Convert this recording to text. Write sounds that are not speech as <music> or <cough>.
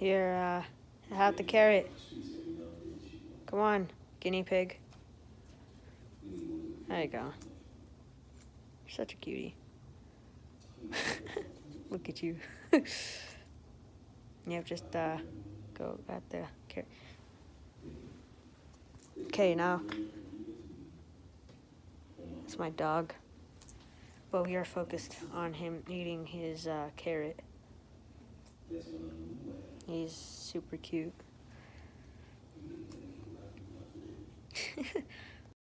Here, uh, have the carrot. Come on, guinea pig. There you go. You're such a cutie. <laughs> Look at you. <laughs> yep, just uh, go at the carrot. Okay, now. It's my dog. But we are focused on him eating his uh, carrot. He's super cute. <laughs>